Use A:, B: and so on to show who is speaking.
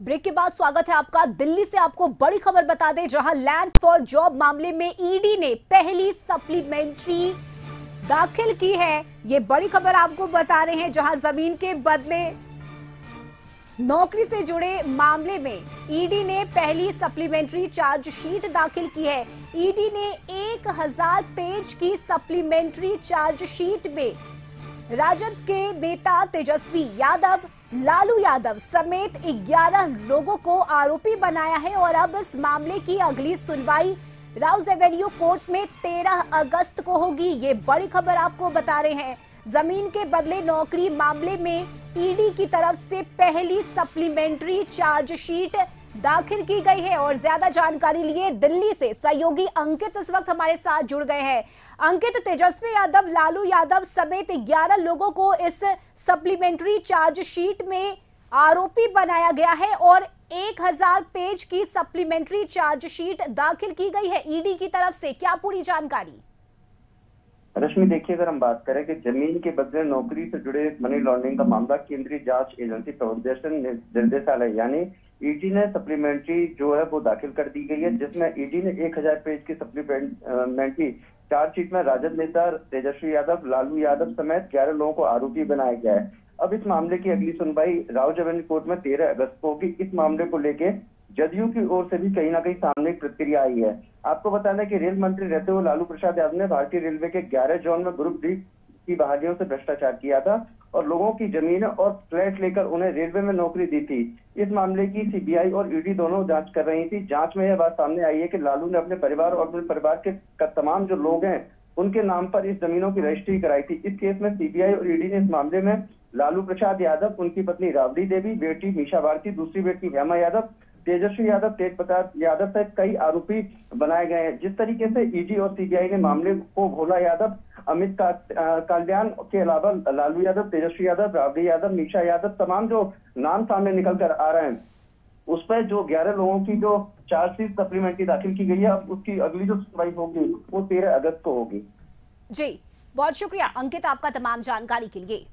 A: Break के बाद स्वागत है आपका। दिल्ली से आपको बड़ी खबर बता दें, जहाँ लैंड फॉर जॉब मामले में ईडी ने पहली सप्लीमेंट्री दाखिल की है। ये बड़ी खबर आपको बता रहे हैं, जहाँ ज़मीन के बदले नौकरी से जुड़े मामले में ईडी ने पहली सप्लीमेंट्री चार्जशीट दाखिल की है। ईडी ने 1000 पेज की सप्लीमेंट्री चार्जशीट में राजद के नेता तेजस्वी यादव, लालू यादव समेत 11 लोगों को आरोपी बनाया है और अब इस मामले की अगली सुनवाई राउज एवेन्यू कोर्ट में 13 अगस्त को होगी। ये बड़ी खबर आपको बता रहे हैं। ज़मीन के बदले नौकरी मामले में ईडी की तरफ़ से पहली सप्लीमेंट्री चार्जशीट दाखिल की गई है और ज़्यादा जानकारी लिए दिल्ली से सहयोगी अंकित इस वक्त हमारे साथ जुड़ गए हैं। अंकित, तेजस्वी यादव, लालू यादव समेत 11 लोगों को इस सप्लीमेंट्री चार्जशीट में आरोपी बनाया गया है और 1000 पेज की सप्लीमेंट्री चार्जशीट दाखिल की गई है ईडी की तरफ़ से। क्या पूरी जानकारी?
B: रश्मि, देखिए, अगर हम बात करें कि ज़मीन के बदले नौकरी से जुड़े मनी लॉन्ड्रिंग का मामला केंद्रीय जाँच एजेंसी प्रवर्तन निर्देशालय, यानी ईडी ने सप्लीमेंट्री जो है वो दाखिल कर दी गई है जिसमें ईडी ने 1000 पेज की सप्लीमेंट्री चार्जशीट में राजद नेता तेजस्वी यादव लालू यादव समेत ग्यारह लोगों को आरोपी बनाया गया है। अब इस मामले की अगली सुनवाई राव जवेंद्र कोर्ट में तेरह अगस्त को होगी। इस मामले को लेके जदयू की ओर से भी कहीं ना कहीं सामने एक प्रतिक्रिया आई है। आपको बता दें कि रेल मंत्री रहते हुए लालू प्रसाद यादव ने भारतीय रेलवे के ग्यारह जोन में ग्रुप डी की बहालियों से भ्रष्टाचार किया था और लोगों की ज़मीन और फ्लैट लेकर उन्हें रेलवे में नौकरी दी थी। इस मामले की सीबीआई और ईडी दोनों जाँच कर रही थी। जाँच में यह बात सामने आई है कि लालू ने अपने परिवार और अपने परिवार के तमाम जो लोग हैं, उनके नाम पर इस जमीनों की रजिस्ट्री कराई थी। इस केस में सीबीआई और ईडी ने इस मामले में लालू प्रसाद यादव, उनकी पत्नी राबड़ी देवी, बेटी मीशा भारती, दूसरी बेटी हेमा यादव तेजस्वी यादव, तेज प्रताप यादव सहित कई आरोपी बनाए गए हैं। जिस तरीके से ईडी और सीबीआई ने मामले को भोला यादव, अमित कल्याण के अलावा लालू यादव, तेजस्वी यादव, राबड़ी यादव मीशा यादव, तमाम जो नाम सामने निकल कर आ रहे हैं, उस पर जो ग्यारह लोगों की जो चार्जशीट सप्लीमेंट्री दाखिल की गई है, अब उसकी अगली जो सुनवाई होगी, वो तेरह अगस्त को होगी।
A: जी, बहुत शुक्रिया। अंकित, आपका तमाम जानकारी के लिए।